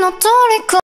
の虜